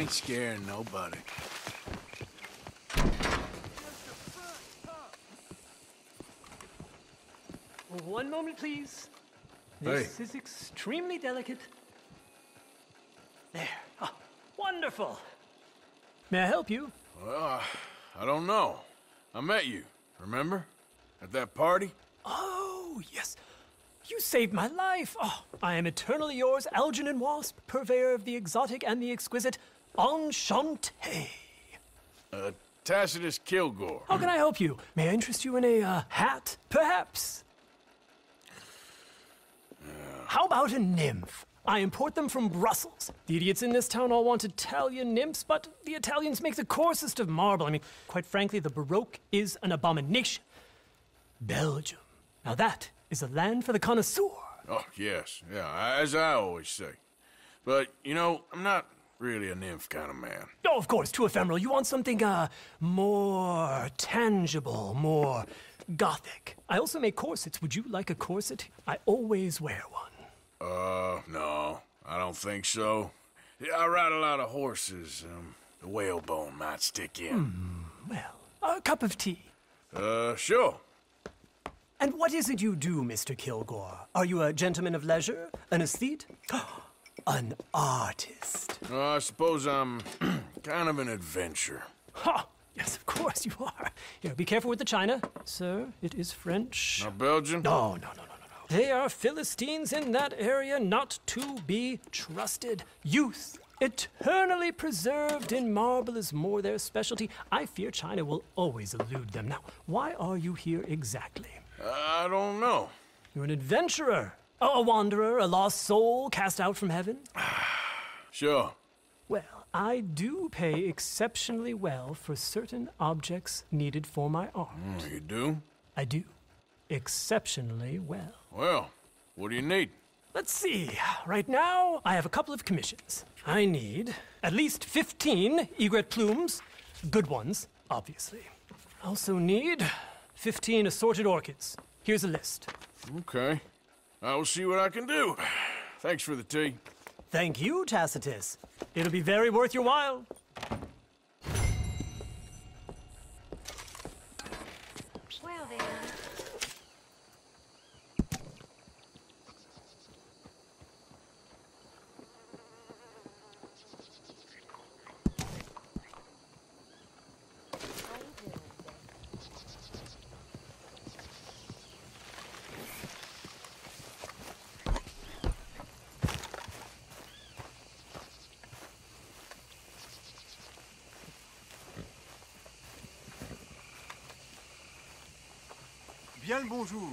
ain't scaring nobody. One moment, please. This Hey. is extremely delicate. There. Ah, wonderful. May I help you? Well, I don't know. I met you, remember? At that party? Oh, yes. You saved my life. Oh, I am eternally yours, Algernon Wasp, purveyor of the exotic and the exquisite. Enchanté. Uh, Tacitus Kilgore. How can I help you? May I interest you in a uh, hat, perhaps? How about a nymph? I import them from Brussels. The idiots in this town all want Italian nymphs, but the Italians make the coarsest of marble. I mean, quite frankly, the Baroque is an abomination. Belgium. Now that is a land for the connoisseur. Oh, yes, yeah, as I always say. But, you know, I'm not really a nymph kind of man. Oh, of course, too ephemeral. You want something, uh, more tangible, more gothic. I also make corsets. Would you like a corset? I always wear one. Uh, no, I don't think so. Yeah, I ride a lot of horses. Um, the whalebone might stick in. Well, a cup of tea. Uh, sure. And what is it you do, Mr. Kilgore? Are you a gentleman of leisure? An aesthete? An artist. I suppose I'm kind of an adventurer. Ha! Yes, of course you are. Here, be careful with the china. Sir, it is French. Not Belgian? No, no, no, no, no, no. They are Philistines in that area not to be trusted. Youth, eternally preserved in marble, is more their specialty. I fear China will always elude them. Now, why are you here exactly? I don't know. You're an adventurer, a wanderer, a lost soul cast out from heaven? Sure. Well, I do pay exceptionally well for certain objects needed for my art. Mm, You do? I do. Exceptionally well. Well, what do you need? Let's see. Right now, I have a couple of commissions. I need at least 15 egret plumes, good ones, obviously. I also need 15 assorted orchids. Here's a list. Okay. I will see what I can do. Thanks for the tea. Thank you, Tacitus. It'll be very worth your while. Bien le bonjour.